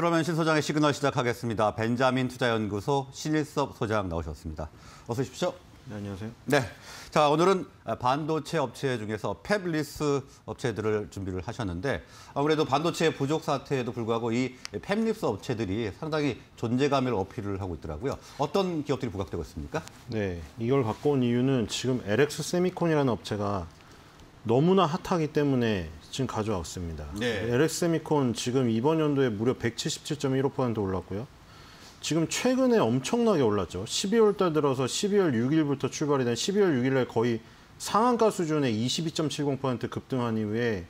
그러면 신 소장의 시그널 시작하겠습니다. 벤자민 투자연구소 신일섭 소장 나오셨습니다. 어서 오십시오. 네, 안녕하세요. 네. 자, 오늘은 반도체 업체 중에서 팹리스 업체들을 준비를 하셨는데 아무래도 반도체 부족 사태에도 불구하고 이 팹리스 업체들이 상당히 존재감을 어필을 하고 있더라고요. 어떤 기업들이 부각되고 있습니까? 네, 이걸 갖고 온 이유는 지금 LX 세미콘이라는 업체가 너무나 핫하기 때문에 지금 가져왔습니다. 네. LX 세미콘 지금 이번 연도에 무려 177.15% 올랐고요. 지금 최근에 엄청나게 올랐죠. 12월 달 들어서 12월 6일부터 출발이 된 12월 6일에 거의 상한가 수준의 22.70% 급등한 이후에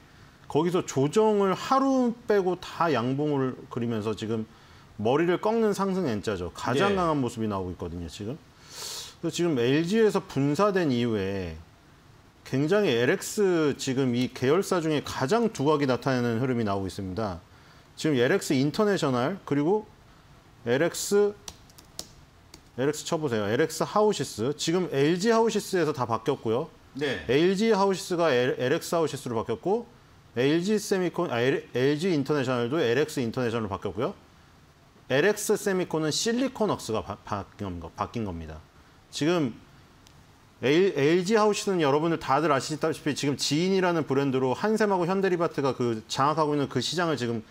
거기서 조정을 하루 빼고 다 양봉을 그리면서 지금 머리를 꺾는 상승 N자죠. 가장 네. 강한 모습이 나오고 있거든요, 지금. 그래서 지금 LG에서 분사된 이후에 굉장히 LX 지금 이 계열사 중에 가장 두각이 나타내는 흐름이 나오고 있습니다. 지금 LX 인터내셔널 그리고 LX LX 쳐보세요. LX 하우시스 지금 LG 하우시스에서 다 바뀌었고요. 네. LG 하우시스가 L- LX 하우시스로 바뀌었고 LG 세미콘 아, L- LG 인터내셔널도 LX 인터내셔널로 바뀌었고요. LX 세미콘은 실리콘웍스가 바, 바뀐, 겁니다. 지금 LG 하우시스는 여러분들 다들 아시다시피 지금 지인이라는 브랜드로 한샘하고 현대리바트가 그 장악하고 있는 그 시장을 지금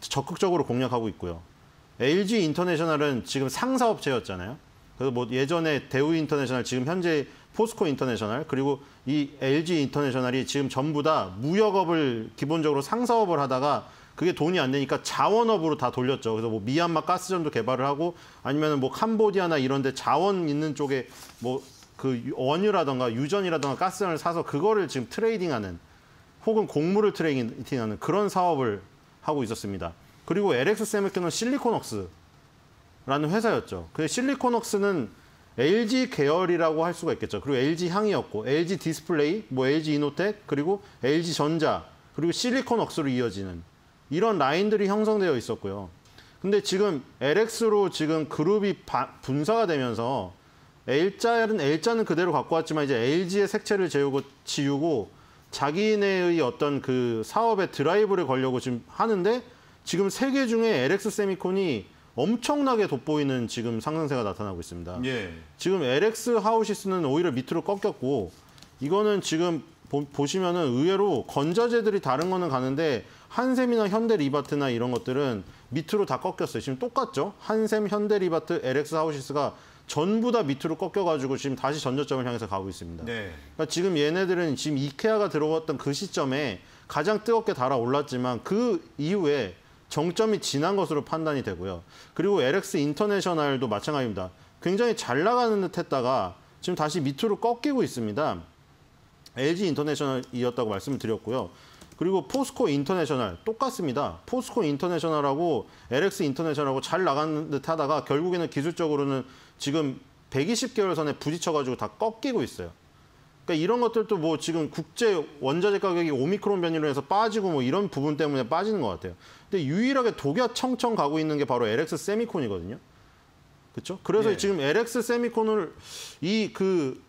적극적으로 공략하고 있고요. LG 인터내셔널은 지금 상사업체였잖아요. 그래서 뭐 예전에 대우 인터내셔널, 지금 현재 포스코 인터내셔널, 그리고 이 LG 인터내셔널이 지금 전부 다 무역업을 기본적으로 상사업을 하다가 그게 돈이 안 되니까 자원업으로 다 돌렸죠. 그래서 뭐 미얀마 가스전도 개발을 하고 아니면 뭐 캄보디아나 이런 데 자원 있는 쪽에 뭐 그 원유라던가 유전이라던가 가스전을 사서 그거를 지금 trading하는 혹은 곡물을 trading하는 그런 사업을 하고 있었습니다. 그리고 LX 세미콘은 실리콘웍스라는 회사였죠. 그 실리콘웍스는 LG 계열이라고 할 수가 있겠죠. 그리고 LG 향이었고 LG 디스플레이, 뭐 LG 이노텍, 그리고 LG 전자, 그리고 실리콘웍스로 이어지는 이런 라인들이 형성되어 있었고요. 근데 지금 LX로 지금 그룹이 바- 분사가 되면서 L자는 L자는 그대로 갖고 왔지만 이제 LG의 색채를 지우고 지우고 자기네의 어떤 그 사업의 드라이브를 걸려고 지금 하는데 지금 세 개 중에 LX 세미콘이 엄청나게 돋보이는 지금 상승세가 나타나고 있습니다. 예. 지금 LX 하우시스는 오히려 밑으로 꺾였고 이거는 지금 보, 보시면은 의외로 건자재들이 다른 거는 가는데 한샘이나 현대 리바트나 이런 것들은 밑으로 다 꺾였어요. 지금 똑같죠? 한샘, 현대 리바트, LX 하우시스가 전부 다 밑으로 꺾여가지고 지금 다시 전저점을 향해서 가고 있습니다. 네. 그러니까 지금 얘네들은 지금 이케아가 들어왔던 그 시점에 가장 뜨겁게 달아올랐지만 그 이후에 정점이 지난 것으로 판단이 되고요. 그리고 LX 인터내셔널도 마찬가지입니다. 굉장히 잘 나가는 듯 했다가 지금 다시 밑으로 꺾이고 있습니다. LG 인터내셔널이었다고 말씀을 드렸고요. 그리고 포스코 인터내셔널 똑같습니다. 포스코 인터내셔널하고 LX 인터내셔널하고 잘 나가는 듯 하다가 결국에는 기술적으로는 지금 120개월 선에 부딪혀가지고 다 꺾이고 있어요. 그러니까 이런 것들도 뭐 지금 국제 원자재 가격이 오미크론 변이로 해서 빠지고 뭐 이런 부분 때문에 빠지는 것 같아요. 근데 유일하게 독야 청청 가고 있는 게 바로 LX 세미콘이거든요. 그렇죠? 그래서 네. 지금 LX 세미콘을 이그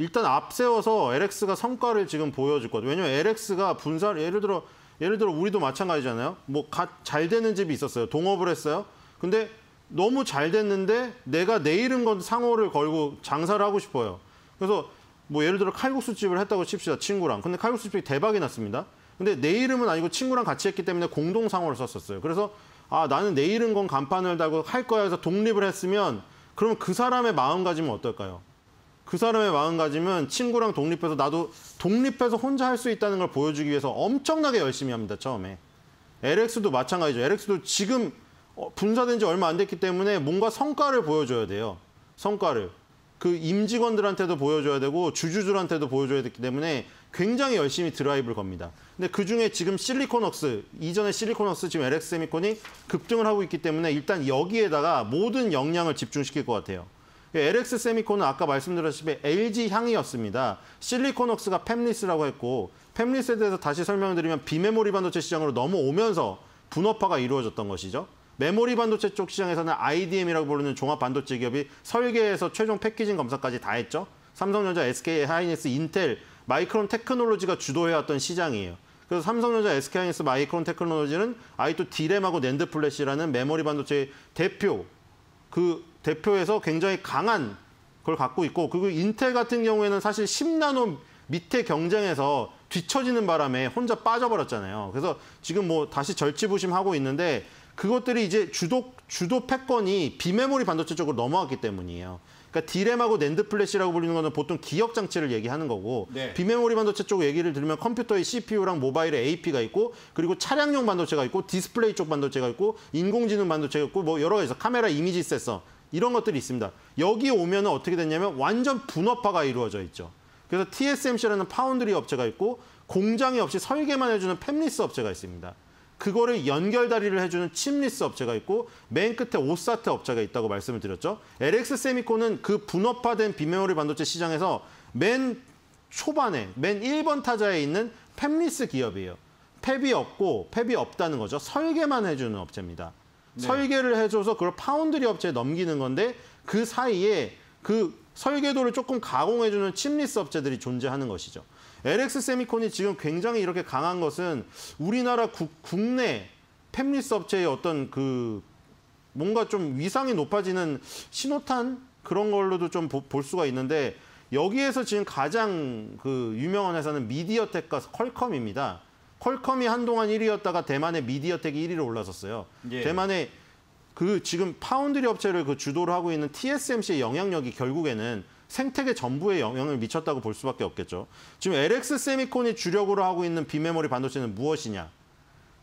일단 앞세워서 LX가 성과를 지금 보여줄 거죠. 왜냐면 LX가 분사를 예를 들어 예를 들어 우리도 마찬가지잖아요. 뭐 잘 되는 집이 있었어요. 동업을 했어요. 근데 너무 잘 됐는데 내가 내일은 건 상호를 걸고 장사를 하고 싶어요. 그래서 뭐 예를 들어 칼국수 집을 했다고 칩시다. 친구랑. 근데 칼국수 집이 대박이 났습니다. 근데 내 이름은 아니고 친구랑 같이 했기 때문에 공동 상호를 썼었어요. 그래서 아 나는 내 이름 건 간판을 달고 할 거야 해서 독립을 했으면 그러면 그 사람의 마음가짐은 어떨까요? 그 사람의 마음가짐은 친구랑 독립해서 나도 독립해서 혼자 할 수 있다는 걸 보여주기 위해서 엄청나게 열심히 합니다. 처음에. LX도 마찬가지죠. LX도 지금 어, 분사된 지 얼마 안 됐기 때문에 뭔가 성과를 보여줘야 돼요. 성과를. 그 임직원들한테도 보여줘야 되고 주주들한테도 보여줘야 되기 때문에 굉장히 열심히 드라이브를 겁니다. 근데 그중에 지금 실리콘웍스, 이전에 실리콘웍스 지금 LX 세미콘이 급등을 하고 있기 때문에 일단 여기에다가 모든 역량을 집중시킬 것 같아요. LX 세미콘은 아까 말씀드렸다시피 LG 향이었습니다. 실리콘웍스가 팹리스라고 했고 팹리스에 대해서 다시 설명을 드리면 비메모리 반도체 시장으로 넘어오면서 분업화가 이루어졌던 것이죠. 메모리 반도체 쪽 시장에서는 IDM이라고 부르는 종합 반도체 기업이 설계에서 최종 packaging 검사까지 다 했죠. 삼성전자, SK 하이닉스, 인텔, 마이크론 테크놀로지가 주도해왔던 시장이에요. 그래서 삼성전자, SK하이닉스, 마이크론 테크놀로지는 아직도 DRAM하고 NAND flash라는 메모리 반도체의 대표 그 대표에서 굉장히 강한 걸 갖고 있고 그리고 인텔 같은 경우에는 사실 10나노 밑에 경쟁에서 뒤처지는 바람에 혼자 빠져버렸잖아요. 그래서 지금 뭐 다시 절치부심하고 있는데 그것들이 이제 주도 주도 패권이 비메모리 반도체 쪽으로 넘어왔기 때문이에요. 그러니까 DRAM하고 NAND flash라고 불리는 거는 보통 기억 장치를 얘기하는 거고 네. 비메모리 반도체 쪽 얘기를 들으면 컴퓨터의 CPU랑 모바일의 AP가 있고 그리고 차량용 반도체가 있고 디스플레이 쪽 반도체가 있고 인공지능 반도체가 있고 뭐 여러 가지 있어. 카메라 이미지 센서 이런 것들이 있습니다. 여기 오면 은 어떻게 됐냐면 완전 분업화가 이루어져 있죠. 그래서 TSMC라는 foundry 업체가 있고 공장이 없이 설계만 해주는 팹리스 업체가 있습니다. 그거를 연결다리를 해주는 chipless 업체가 있고 맨 끝에 OSAT 업체가 있다고 말씀을 드렸죠. LX 세미콘은 그 분업화된 비메모리 반도체 시장에서 맨 초반에 맨 1번 타자에 있는 팹리스 기업이에요. fab이 없고 fab이 없다는 거죠. 설계만 해주는 업체입니다. 네. 설계를 해줘서 그걸 파운드리 업체에 넘기는 건데 그 사이에 그 설계도를 조금 가공해주는 chipless 업체들이 존재하는 것이죠. LX 세미콘이 지금 굉장히 이렇게 강한 것은 우리나라 국, 국내 팹리스 업체의 어떤 그 뭔가 좀 위상이 높아지는 신호탄 그런 걸로도 좀 볼 수가 있는데 여기에서 지금 가장 그 유명한 회사는 미디어텍과 퀄컴입니다. 퀄컴이 한동안 1위였다가 대만의 미디어텍이 1위로 올라섰어요. 예. 대만의 그 지금 파운드리 업체를 그 주도를 하고 있는 TSMC의 영향력이 결국에는 생태계 전부에 영향을 미쳤다고 볼 수밖에 없겠죠. 지금 LX 세미콘이 주력으로 하고 있는 비메모리 반도체는 무엇이냐?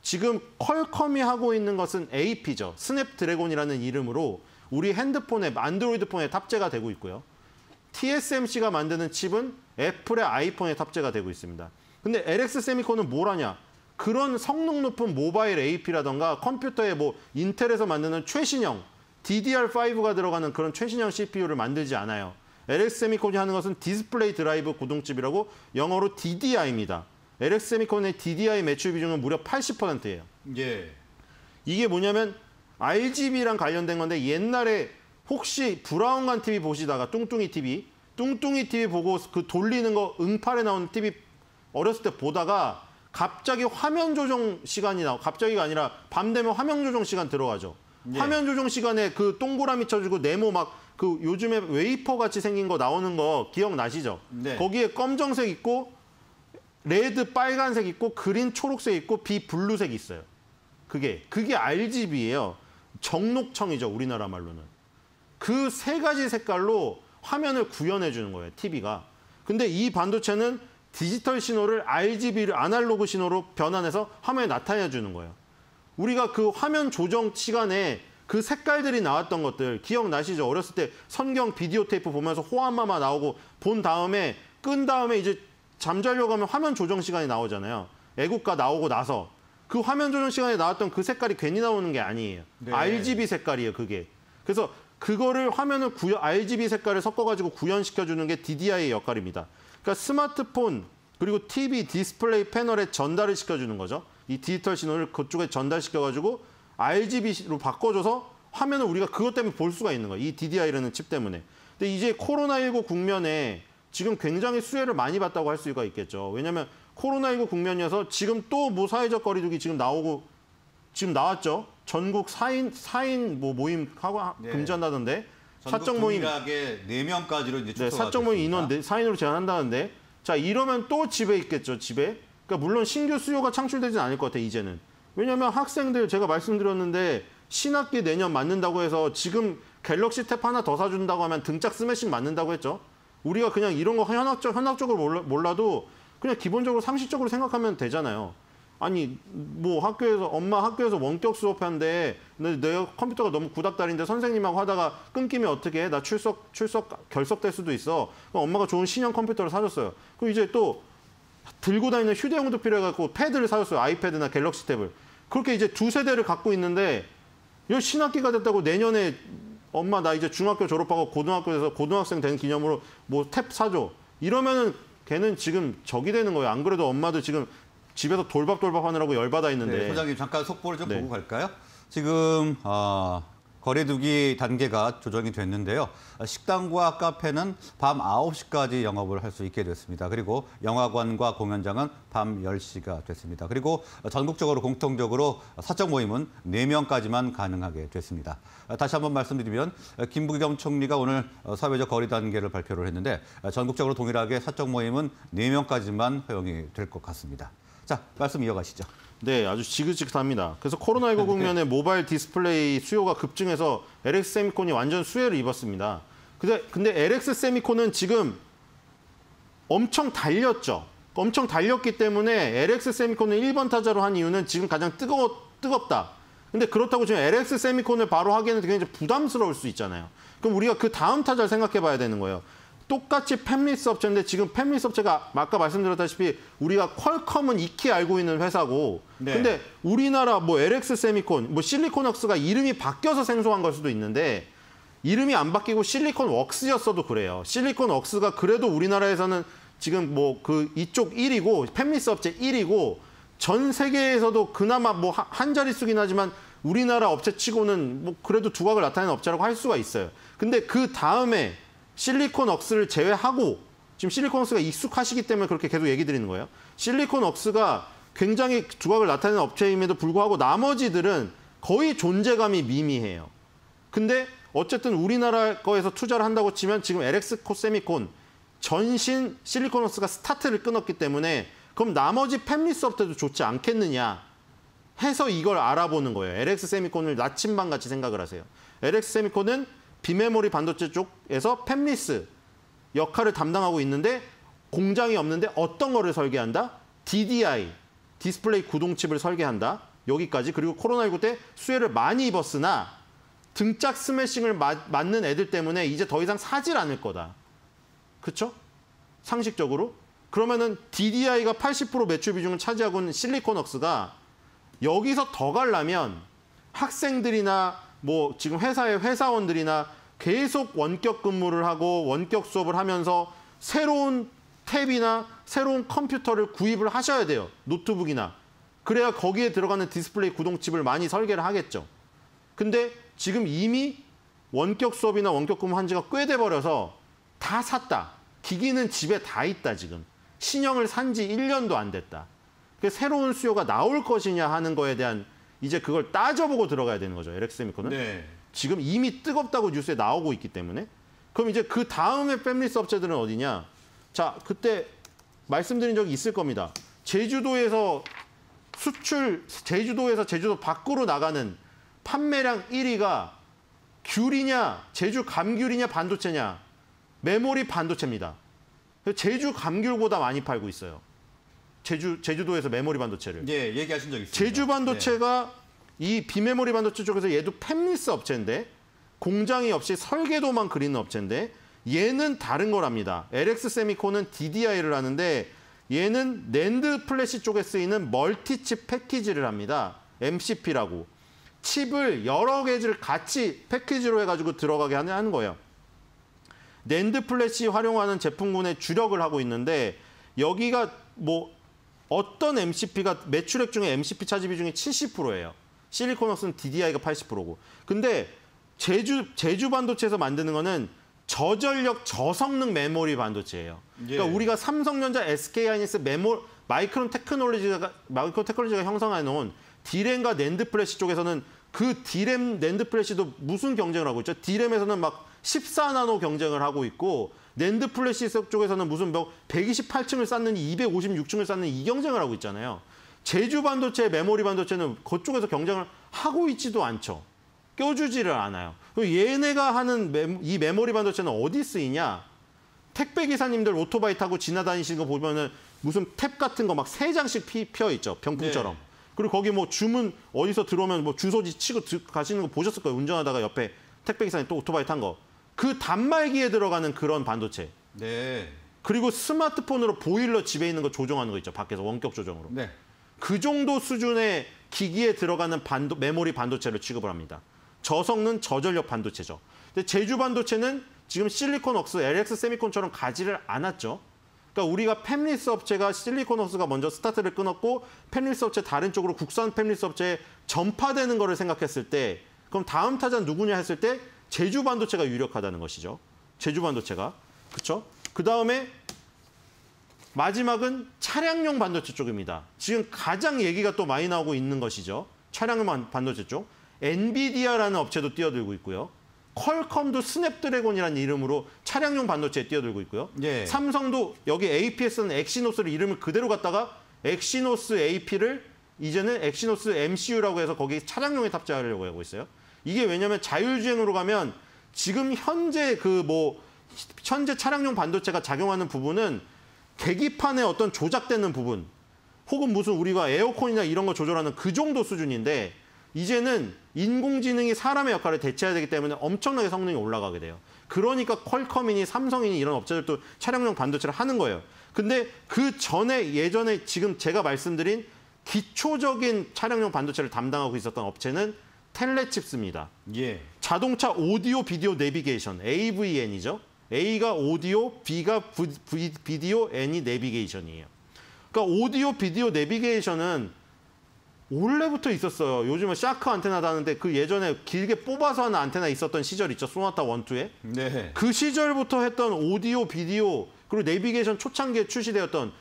지금 퀄컴이 하고 있는 것은 AP죠. 스냅드래곤이라는 이름으로 우리 핸드폰에 안드로이드 폰에 탑재가 되고 있고요. TSMC가 만드는 칩은 애플의 아이폰에 탑재가 되고 있습니다. 근데 LX 세미콘은 뭘 하냐? 그런 성능 높은 모바일 AP라던가 컴퓨터에 뭐 인텔에서 만드는 최신형 DDR5가 들어가는 그런 최신형 CPU를 만들지 않아요. LX 세미콘이 하는 것은 디스플레이 드라이브 구동칩이라고 영어로 DDI입니다. LX 세미콘의 DDI 매출 비중은 무려 80%예요. 예. 이게 뭐냐면 RGB랑 관련된 건데 옛날에 혹시 브라운관 TV 보시다가 뚱뚱이 TV, 뚱뚱이 TV 보고 그 돌리는 거 응팔에 나오는 TV 어렸을 때 보다가 갑자기 화면 조정 시간이 나오, 갑자기가 아니라 밤 되면 화면 조정 시간 들어가죠. 예. 화면 조정 시간에 그 동그라미 쳐주고 네모 막 그 요즘에 웨이퍼 같이 생긴 거 나오는 거 기억나시죠? 네. 거기에 검정색 있고 red 빨간색 있고 green 초록색 있고 B blue색 있어요. 그게 그게 RGB예요. 적록청이죠 우리나라 말로는. 그 세 가지 색깔로 화면을 구현해 주는 거예요 TV가. 근데 이 반도체는 디지털 신호를 RGB를 아날로그 신호로 변환해서 화면에 나타내 주는 거예요. 우리가 그 화면 조정 시간에 그 색깔들이 나왔던 것들 기억나시죠? 어렸을 때 선경 비디오 테이프 보면서 호암마마 나오고 본 다음에 끈 다음에 이제 잠자려고 하면 화면 조정 시간이 나오잖아요. 애국가 나오고 나서 그 화면 조정 시간에 나왔던 그 색깔이 괜히 나오는 게 아니에요. 네. RGB 색깔이에요, 그게. 그래서 그거를 화면을 구현, RGB 색깔을 섞어가지고 구현시켜 주는 게 DDI의 역할입니다. 그러니까 스마트폰 그리고 TV 디스플레이 패널에 전달을 시켜주는 거죠. 이 디지털 신호를 그쪽에 전달시켜가지고 RGB로 바꿔줘서 화면을 우리가 그것 때문에 볼 수가 있는 거예요. 이 DDI라는 칩 때문에. 근데 이제 코로나19 국면에 지금 굉장히 수혜를 많이 봤다고 할 수가 있겠죠. 왜냐하면 코로나19 국면이어서 지금 또 뭐 사회적 거리두기 지금 나오고 지금 나왔죠. 전국 4인, 4인 뭐 모임 하고 네. 금지한다던데. 사적 모임. 동일하게 네 명까지로 이제 네, 사적 모임. 인원 네, 4인으로 제한한다는데. 자 이러면 또 집에 있겠죠 집에. 그러니까 물론 신규 수요가 창출되진 않을 것 같아 이제는. 왜냐하면 학생들 제가 말씀드렸는데 신학기 내년 맞는다고 해서 지금 갤럭시 탭 하나 더 사준다고 하면 등짝 스매싱 맞는다고 했죠. 우리가 그냥 이런 거 현학적 현학적으로 몰라, 몰라도 그냥 기본적으로 상식적으로 생각하면 되잖아요 아니 뭐 학교에서 엄마 학교에서 원격 수업하는데 내, 내 컴퓨터가 너무 구닥다리인데 선생님하고 하다가 끊기면 어떻게 해? 나 출석 출석 결석될 수도 있어. 엄마가 좋은 신형 컴퓨터를 사줬어요. 그리고 이제 또 들고 다니는 휴대용도 필요해갖고 패드를 사줬어요. 아이패드나 갤럭시 탭을. 그렇게 이제 두 세대를 갖고 있는데 이 신학기가 됐다고 내년에 엄마 나 이제 중학교 졸업하고 고등학교에서 고등학생 된 기념으로 뭐 탭 사줘. 이러면은 걔는 지금 적이 되는 거예요. 안 그래도 엄마도 지금 집에서 돌밥돌밥 하느라고 열받아 있는데. 네, 소장님 잠깐 속보를 좀 네. 보고 갈까요? 지금 아, 거리두기 단계가 조정이 됐는데요. 식당과 카페는 밤 9시까지 영업을 할 수 있게 됐습니다. 그리고 영화관과 공연장은 밤 10시가 됐습니다. 그리고 전국적으로 공통적으로 사적 모임은 4명까지만 가능하게 됐습니다. 다시 한번 말씀드리면 김부겸 총리가 오늘 사회적 거리 단계를 발표를 했는데 전국적으로 동일하게 사적 모임은 4명까지만 허용이 될 것 같습니다. 자, 말씀 이어가시죠. 네, 아주 지긋지긋합니다. 그래서 코로나19 국면에 모바일 디스플레이 수요가 급증해서 LX 세미콘이 완전 수혜를 입었습니다. 근데, 근데 LX 세미콘은 지금 엄청 달렸죠. 엄청 달렸기 때문에 LX 세미콘을 1번 타자로 한 이유는 지금 가장 뜨거, 뜨겁다. 근데 그렇다고 지금 LX 세미콘을 바로 하기에는 굉장히 부담스러울 수 있잖아요. 그럼 우리가 그 다음 타자를 생각해 봐야 되는 거예요. 똑같이 팹리스 업체인데 지금 팹리스 업체가 아까 말씀드렸다시피 우리가 퀄컴은 익히 알고 있는 회사고 네. 근데 우리나라 뭐 LX 세미콘, 뭐 실리콘웍스가 이름이 바뀌어서 생소한 걸 수도 있는데 이름이 안 바뀌고 실리콘 웍스였어도 그래요. 실리콘 웍스가 그래도 우리나라에서는 지금 뭐 그 이쪽 1위고 팹리스 업체 1위고 전 세계에서도 그나마 뭐 한 자릿수긴 하지만 우리나라 업체 치고는 뭐 그래도 두각을 나타내는 업체라고 할 수가 있어요. 근데 그 다음에 실리콘 웍스를 제외하고 지금 실리콘 웍스가 익숙하시기 때문에 그렇게 계속 얘기 드리는 거예요. 실리콘 웍스가 굉장히 두각을 나타내는 업체임에도 불구하고 나머지들은 거의 존재감이 미미해요. 근데 어쨌든 우리나라 거에서 투자를 한다고 치면 지금 LX 코세미콘 전신 실리콘웍스가 스타트를 끊었기 때문에 그럼 나머지 팹리스 업체도 좋지 않겠느냐 해서 이걸 알아보는 거예요. LX 세미콘을 나침반 같이 생각을 하세요. LX 세미콘은 비메모리 반도체 쪽에서 팹리스 역할을 담당하고 있는데 공장이 없는데 어떤 거를 설계한다? DDI, 디스플레이 구동칩을 설계한다. 여기까지. 그리고 코로나19 때 수혜를 많이 입었으나 등짝 스매싱을 맞, 맞는 애들 때문에 이제 더 이상 사질 않을 거다. 그렇죠? 상식적으로. 그러면은 DDI가 80% 매출 비중을 차지하고 있는 실리콘웍스가 여기서 더 가려면 학생들이나 뭐 지금 회사의 회사원들이나 계속 원격 근무를 하고 원격 수업을 하면서 새로운 탭이나 새로운 컴퓨터를 구입을 하셔야 돼요. 노트북이나. 그래야 거기에 들어가는 디스플레이 구동칩을 많이 설계를 하겠죠. 근데 지금 이미 원격 수업이나 원격 근무 한 지가 꽤 돼 버려서 다 샀다. 기기는 집에 다 있다 지금. 신형을 산 지 1년도 안 됐다. 그 새로운 수요가 나올 것이냐 하는 거에 대한 이제 그걸 따져보고 들어가야 되는 거죠. LX세미콘은. 네. 지금 이미 뜨겁다고 뉴스에 나오고 있기 때문에. 그럼 이제 그 다음에 팹리스 업체들은 어디냐? 자, 그때 말씀드린 적이 있을 겁니다. 제주도에서 수출, 제주도에서 제주도 밖으로 나가는 판매량 1위가 귤이냐, 제주 감귤이냐, 반도체냐, 메모리 반도체입니다. 제주 감귤보다 많이 팔고 있어요. 제주, 제주도에서 메모리 반도체를. 예, 얘기하신 적 있습니다. 제주 반도체가 이 비메모리 반도체 쪽에서 얘도 팹리스 업체인데 공장이 없이 설계도만 그리는 업체인데 얘는 다른 거랍니다. LX 세미콘은 DDI를 하는데 얘는 낸드 플래시 쪽에 쓰이는 멀티칩 패키지를 합니다. MCP라고. 칩을 여러 개를 같이 패키지로 해가지고 들어가게 하는 거예요. 낸드 플래시 활용하는 제품군의 주력을 하고 있는데 여기가 뭐 어떤 MCP가 매출액 중에 MCP 차지 비중이 70%예요. 실리콘웍스는 DDI가 80%고. 근데 제주 제주 반도체에서 만드는 거는 저전력 저성능 메모리 반도체예요. 그러니까 예. 우리가 삼성전자, SK하이닉스 메모 마이크론 테크놀로지가 마이크론 테크놀로지가 형성해 놓은 디램과 낸드 플래시 쪽에서는 그 디램 낸드 플래시도 무슨 경쟁을 하고 있죠? 디램에서는 막 14나노 경쟁을 하고 있고 낸드 플래시 쪽에서는 무슨 뭐 128층을 쌓느니 256층을 쌓는 이 경쟁을 하고 있잖아요. 제주 반도체, 메모리 반도체는 그쪽에서 경쟁을 하고 있지도 않죠. 껴주지를 않아요. 얘네가 하는 메, 이 메모리 반도체는 어디 쓰이냐? 택배 기사님들 오토바이 타고 지나다니시는 거 보면은 무슨 탭 같은 거 막 세 장씩 피, 펴 있죠. 병풍처럼. 네. 그리고 거기 뭐 주문 어디서 들어오면 뭐 주소지 치고 드- 가시는 거 보셨을 거예요. 운전하다가 옆에 택배 기사님 또 오토바이 탄 거. 그 단말기에 들어가는 그런 반도체. 네. 그리고 스마트폰으로 보일러 집에 있는 거 조정하는 거 있죠. 밖에서 원격 조정으로. 네. 그 정도 수준의 기기에 들어가는 반도, 메모리 반도체를 취급을 합니다. 저성능 저전력 반도체죠. 근데 제주 반도체는 지금 실리콘웍스, LX 세미콘처럼 가지를 않았죠. 그러니까 우리가 팹리스 업체가 실리콘웍스가 먼저 스타트를 끊었고 팹리스 업체 다른 쪽으로 국산 팹리스 업체에 전파되는 거를 생각했을 때 그럼 다음 타자는 누구냐 했을 때 제주 반도체가 유력하다는 것이죠. 제주 반도체가. 그렇죠? 그다음에 마지막은 차량용 반도체 쪽입니다. 지금 가장 얘기가 또 많이 나오고 있는 것이죠. 차량용 반- 반도체 쪽. 엔비디아라는 업체도 뛰어들고 있고요. 퀄컴도 스냅드래곤이라는 이름으로 차량용 반도체에 뛰어들고 있고요. 예. 삼성도 여기 AP에선 엑시노스를 이름을 그대로 갖다가 엑시노스 AP를 이제는 엑시노스 MCU라고 해서 거기 차량용에 탑재하려고 하고 있어요. 이게 왜냐하면 자율주행으로 가면 지금 현재 그 뭐 현재 차량용 반도체가 작용하는 부분은 계기판에 어떤 조작되는 부분 혹은 무슨 우리가 에어컨이나 이런 거 조절하는 그 정도 수준인데 이제는 인공지능이 사람의 역할을 대체해야 되기 때문에 엄청나게 성능이 올라가게 돼요. 그러니까 퀄컴이니 삼성이니 이런 업체들도 차량용 반도체를 하는 거예요. 근데 그 전에 예전에 지금 제가 말씀드린 기초적인 차량용 반도체를 담당하고 있었던 업체는 텔레칩스입니다. 예. 자동차 오디오 비디오 내비게이션 AVN이죠. A가 오디오, B가 부- 부- 비디오, N이 내비게이션이에요. 그러니까 오디오 비디오 내비게이션은 원래부터 있었어요. 요즘은 샤크 안테나도 하는데 그 예전에 길게 뽑아서 하는 안테나 있었던 시절 있죠. 소나타 원투에. 네. 그 시절부터 했던 오디오, 비디오 그리고 내비게이션 초창기에 출시되었던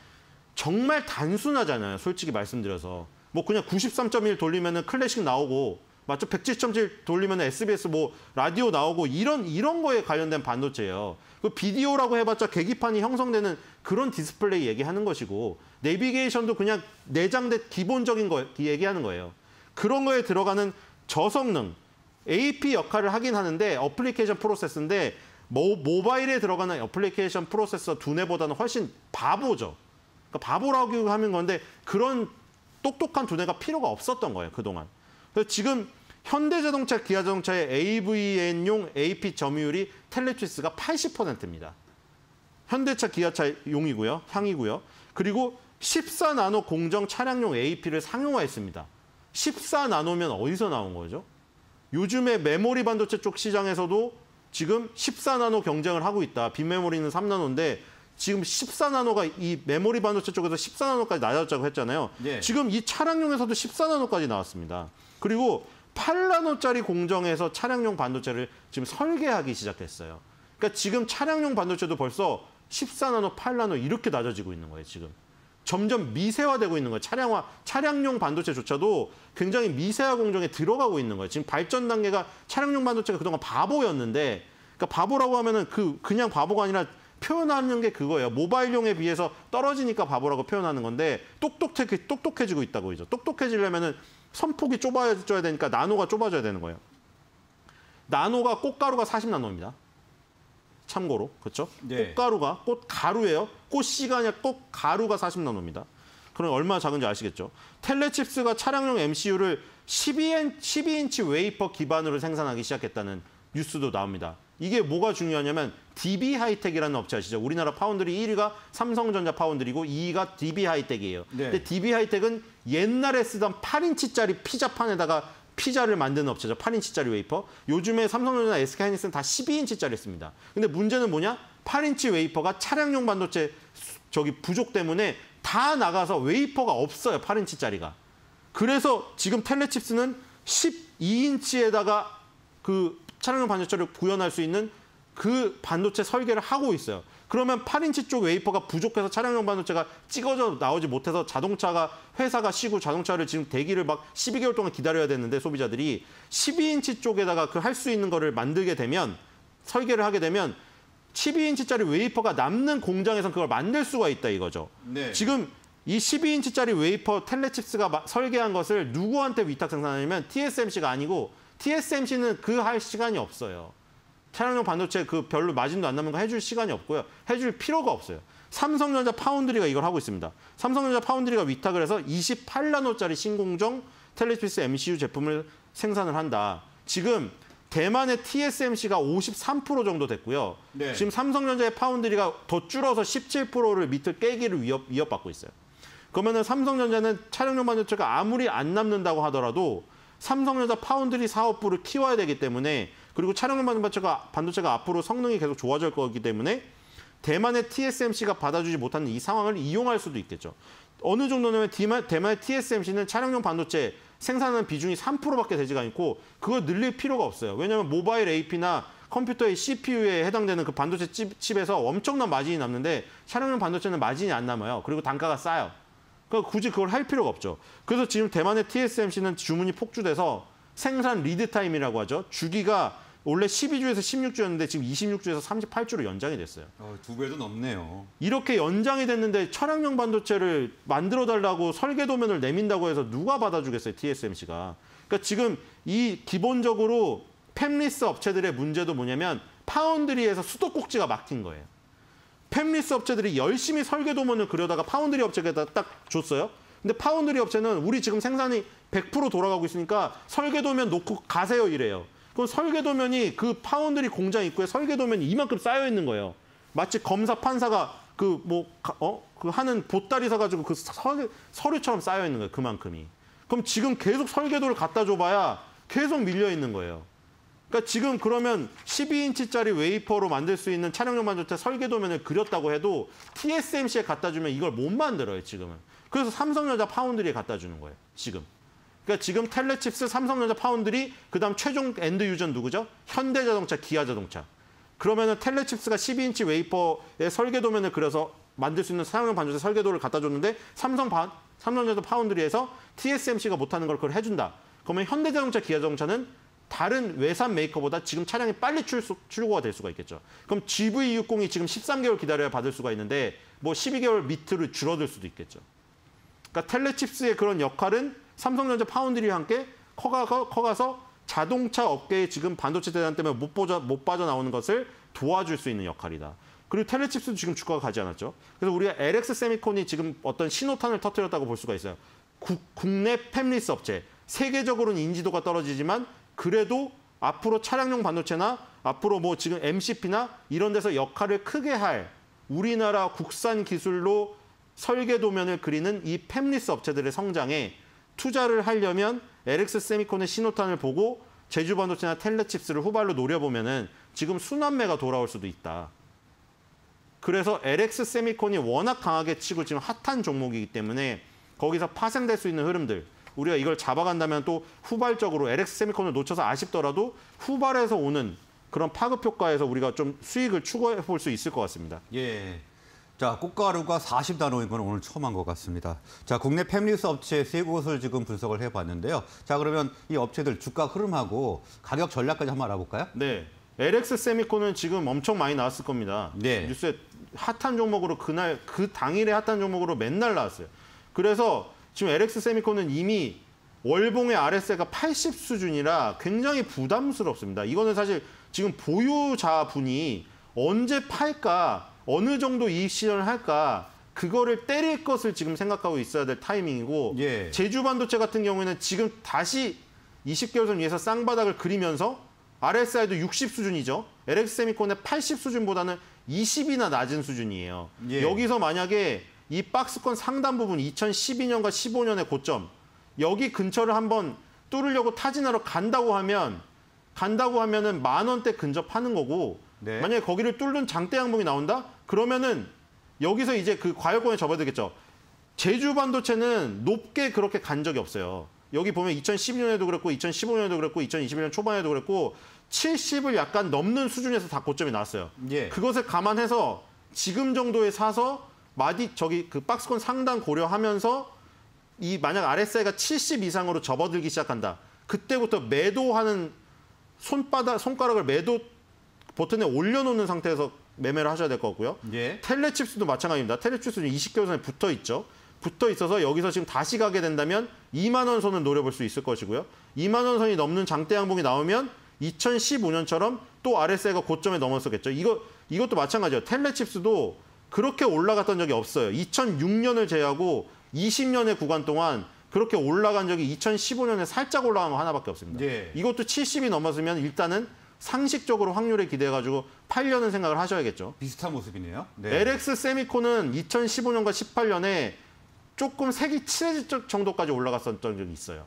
정말 단순하잖아요. 솔직히 말씀드려서 뭐 그냥 93.1 돌리면은 클래식 나오고 맞죠? 107.7 돌리면 SBS 뭐 라디오 나오고 이런 이런 거에 관련된 반도체예요. 그 비디오라고 해봤자 계기판이 형성되는 그런 디스플레이 얘기하는 것이고 내비게이션도 그냥 내장된 기본적인 거 얘기하는 거예요. 그런 거에 들어가는 저성능 AP 역할을 하긴 하는데 어플리케이션 프로세스인데 모, 모바일에 들어가는 어플리케이션 프로세서 두뇌보다는 훨씬 바보죠. 그러니까 바보라고 하는 건데 그런 똑똑한 두뇌가 필요가 없었던 거예요 그동안. 그래서 지금 현대자동차, 기아자동차의 AVN용 AP 점유율이 텔레트리스가 80%입니다. 현대차, 기아차 용이고요, 향이고요. 그리고 14나노 공정 차량용 AP를 상용화했습니다. 14나노면 어디서 나온 거죠? 요즘에 메모리 반도체 쪽 시장에서도 지금 14나노 경쟁을 하고 있다. 빈메모리는 3나노인데 지금 14나노가 이 메모리 반도체 쪽에서 14나노까지 낮았다고 했잖아요. 예. 지금 이 차량용에서도 14나노까지 나왔습니다. 그리고 8나노짜리 공정에서 차량용 반도체를 지금 설계하기 시작했어요. 그러니까 지금 차량용 반도체도 벌써 14나노, 8나노 이렇게 낮아지고 있는 거예요, 지금. 점점 미세화되고 있는 거예요. 차량화, 차량용 반도체조차도 굉장히 미세화 공정에 들어가고 있는 거예요. 지금 발전 단계가 차량용 반도체가 그동안 바보였는데, 그러니까 바보라고 하면은 그 그냥 바보가 아니라 표현하는 게 그거예요. 모바일용에 비해서 떨어지니까 바보라고 표현하는 건데 똑똑해 똑똑해지고 있다고 이죠. 똑똑해지려면은 선폭이 좁아져야 되니까 나노가 좁아져야 되는 거예요. 나노가 꽃가루가 40나노입니다. 참고로 그렇죠? 네. 꽃가루가 꽃가루예요. 꽃씨가 아니라 꽃가루가 40나노입니다. 그럼 얼마나 작은지 아시겠죠? 텔레칩스가 차량용 MCU를 12인, 12인치 웨이퍼 기반으로 생산하기 시작했다는 뉴스도 나옵니다. 이게 뭐가 중요하냐면 DB 하이텍이라는 업체 아시죠? 우리나라 파운드리 1위가 삼성전자 파운드리고 2위가 DB 하이텍이에요. 네. 근데 DB 하이텍은 옛날에 쓰던 8인치짜리 피자판에다가 피자를 만드는 업체죠. 8인치짜리 웨이퍼. 요즘에 삼성전자나 SK하이닉스는 다 12인치짜리 씁니다. 근데 문제는 뭐냐? 8인치 웨이퍼가 차량용 반도체 수- 저기 부족 때문에 다 나가서 웨이퍼가 없어요. 8인치짜리가. 그래서 지금 텔레칩스는 12인치에다가 그 차량용 반도체를 구현할 수 있는 그 반도체 설계를 하고 있어요. 그러면 8인치 쪽 웨이퍼가 부족해서 차량용 반도체가 찍어져 나오지 못해서 자동차가 회사가 쉬고 자동차를 지금 대기를 막 12개월 동안 기다려야 되는데 소비자들이 12인치 쪽에다가 그 할 수 있는 거를 만들게 되면 설계를 하게 되면 12인치짜리 웨이퍼가 남는 공장에서 그걸 만들 수가 있다 이거죠. 네. 지금 이 12인치짜리 웨이퍼 텔레칩스가 마- 설계한 것을 누구한테 위탁 생산하냐면 TSMC가 아니고 TSMC는 그 할 시간이 없어요. 차량용 반도체 그 별로 마진도 안 남는 거 해줄 시간이 없고요. 해줄 필요가 없어요. 삼성전자 foundry가 이걸 하고 있습니다. 삼성전자 foundry가 위탁을 해서 28나노짜리 신공정 텔레칩스 MCU 제품을 생산을 한다. 지금 대만의 TSMC가 53% 정도 됐고요. 네. 지금 삼성전자의 foundry가 더 줄어서 17%를 밑을 깨기를 위협, 위협받고 있어요. 그러면은 삼성전자는 차량용 반도체가 아무리 안 남는다고 하더라도 삼성전자 파운드리 사업부를 키워야 되기 때문에 그리고 차량용 반도체가 반도체가 앞으로 성능이 계속 좋아질 거기 때문에 대만의 TSMC가 받아주지 못하는 이 상황을 이용할 수도 있겠죠. 어느 정도냐면 대만, 대만의 TSMC는 차량용 반도체 생산하는 비중이 3%밖에 되지가 않고 그거 늘릴 필요가 없어요. 왜냐하면 모바일 AP나 컴퓨터의 CPU에 해당되는 그 반도체 칩, 칩에서 엄청난 마진이 남는데 차량용 반도체는 마진이 안 남아요. 그리고 단가가 싸요. 그러니까 굳이 그걸 할 필요가 없죠. 그래서 지금 대만의 TSMC는 주문이 폭주돼서 생산 lead time이라고 하죠. 주기가 원래 12주에서 16주였는데 지금 26주에서 38주로 연장이 됐어요. 어, 두 배도 넘네요. 이렇게 연장이 됐는데 차량용 반도체를 만들어 달라고 설계 도면을 내민다고 해서 누가 받아주겠어요, TSMC가. 그러니까 지금 이 기본적으로 팹리스 업체들의 문제도 뭐냐면 foundry에서 수도꼭지가 막힌 거예요. 팹리스 업체들이 열심히 설계 도면을 그려다가 파운드리 업체에다 딱 줬어요. 근데 파운드리 업체는 우리 지금 생산이 100% 돌아가고 있으니까 설계 도면 놓고 가세요 이래요. 그럼 설계 도면이 그 파운드리 공장 입구에 설계 도면이 이만큼 쌓여 있는 거예요. 마치 검사 판사가 그 뭐 어? 그 하는 보따리 사가지고 그 서, 서류처럼 쌓여 있는 거예요. 그만큼이. 그럼 지금 계속 설계도를 갖다 줘봐야 계속 밀려 있는 거예요. 그러니까 지금 그러면 12인치짜리 웨이퍼로 만들 수 있는 차량용 반도체 설계도면을 그렸다고 해도 TSMC에 갖다 주면 이걸 못 만들어요, 지금은. 그래서 삼성전자 foundry에 갖다 주는 거예요, 지금. 그러니까 지금 텔레칩스, 삼성전자 파운드리, 그다음 최종 end user 누구죠? 현대자동차, 기아자동차. 그러면은 텔레칩스가 12인치 웨이퍼의 설계 도면을 그려서 만들 수 있는 차량용 반도체 설계도를 갖다 줬는데 삼성 바, 삼성전자 foundry에서 TSMC가 못하는 걸 그걸 해준다. 그러면 현대자동차, 기아자동차는 다른 외산 메이커보다 지금 차량이 빨리 출수, 출고가 될 수가 있겠죠. 그럼 GV60이 지금 13개월 기다려야 받을 수가 있는데 뭐 12개월 밑으로 줄어들 수도 있겠죠. 그러니까 텔레칩스의 그런 역할은 삼성전자 파운드리와 함께 커가서, 커가서 자동차 업계에 지금 반도체 대란 때문에 못, 빠져, 못 빠져나오는 것을 도와줄 수 있는 역할이다. 그리고 텔레칩스도 지금 주가가 가지 않았죠. 그래서 우리가 LX 세미콘이 지금 어떤 신호탄을 터뜨렸다고 볼 수가 있어요. 국, 국내 팹리스 업체, 세계적으로는 인지도가 떨어지지만 그래도 앞으로 차량용 반도체나 앞으로 뭐 지금 MCP나 이런 데서 역할을 크게 할 우리나라 국산 기술로 설계 도면을 그리는 이 팹리스 업체들의 성장에 투자를 하려면 LX 세미콘의 신호탄을 보고 제주 반도체나 텔레칩스를 후발로 노려보면은 지금 순환매가 돌아올 수도 있다. 그래서 LX 세미콘이 워낙 강하게 치고 지금 핫한 종목이기 때문에 거기서 파생될 수 있는 흐름들 우리가 이걸 잡아간다면 또 후발적으로 LX 세미콘을 놓쳐서 아쉽더라도 후발에서 오는 그런 파급 효과에서 우리가 좀 수익을 추구해 볼 수 있을 것 같습니다. 예. 자, 꽃가루가 40단어인 건 오늘 처음 한 것 같습니다. 자, 국내 팹리스 업체 세 곳을 지금 분석을 해봤는데요. 자, 그러면 이 업체들 주가 흐름하고 가격 전략까지 한번 알아볼까요? 네. LX 세미콘은 지금 엄청 많이 나왔을 겁니다. 네. 뉴스에 핫한 종목으로 그날 그 당일에 핫한 종목으로 맨날 나왔어요. 그래서 지금 LX 세미콘은 이미 월봉의 RS가 80 수준이라 굉장히 부담스럽습니다. 이거는 사실 지금 보유자분이 언제 팔까, 어느 정도 이익 실현을 할까, 그거를 때릴 것을 지금 생각하고 있어야 될 타이밍이고 예. 제주 반도체 같은 경우에는 지금 다시 20개월선 위에서 쌍바닥을 그리면서 RSI도 60 수준이죠. LX 세미콘의 80 수준보다는 20이나 낮은 수준이에요. 예. 여기서 만약에 이 박스권 상단 부분 2012년과 15년의 고점 여기 근처를 한번 뚫으려고 타진하러 간다고 하면 간다고 하면은 만 원대 근접하는 거고 네. 만약에 거기를 뚫는 장대 양봉이 나온다 그러면은 여기서 이제 그 과열권에 접어들겠죠. 제주 반도체는 높게 그렇게 간 적이 없어요. 여기 보면 2012년에도 그랬고 2015년에도 그랬고 2021년 초반에도 그랬고 70을 약간 넘는 수준에서 다 고점이 나왔어요. 예. 그것을 감안해서 지금 정도에 사서 마디 저기 그 박스권 상단 고려하면서 이 만약 RSI가 70 이상으로 접어들기 시작한다. 그때부터 매도하는 손바닥 손가락을 매도 버튼에 올려놓는 상태에서 매매를 하셔야 될 것 같고요. 예. 텔레칩스도 마찬가지입니다. 텔레칩스는 20개월선에 붙어 있죠. 붙어 있어서 여기서 지금 다시 가게 된다면 2만 원 선을 노려볼 수 있을 것이고요. 2만 원 선이 넘는 장대 양봉이 나오면 2015년처럼 또 RSI가 고점에 넘었었겠죠. 이거 이것도 마찬가지예요. 텔레칩스도 그렇게 올라갔던 적이 없어요. 2006년을 제외하고 20년의 구간 동안 그렇게 올라간 적이 2015년에 살짝 올라간 거 하나밖에 없습니다. 예. 이것도 70이 넘었으면 일단은 상식적으로 확률에 기대해 가지고 팔려는 생각을 하셔야겠죠. 비슷한 모습이네요. 네. LX 세미콘은 2015년과 18년에 조금 색이 칠해질 적- 정도까지 올라갔었던 적이 있어요.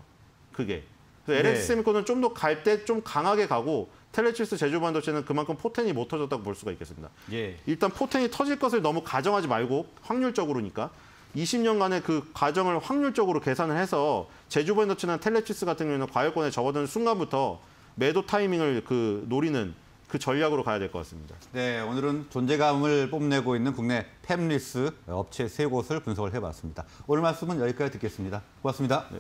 그게. 그래서 네. LX 세미콘은 좀 더 갈 때 좀 강하게 가고 텔레칩스 제주 반도체는 그만큼 포텐이 못 터졌다고 볼 수가 있겠습니다. 예. 일단 포텐이 터질 것을 너무 가정하지 말고 확률적으로니까 20년간의 그 과정을 확률적으로 계산을 해서 제주 반도체나 텔레칩스 같은 경우에는 과열권에 접어드는 순간부터 매도 타이밍을 그 노리는 그 전략으로 가야 될 것 같습니다. 네, 오늘은 존재감을 뽐내고 있는 국내 팸리스 업체 세 곳을 분석을 해봤습니다. 오늘 말씀은 여기까지 듣겠습니다. 고맙습니다. 네.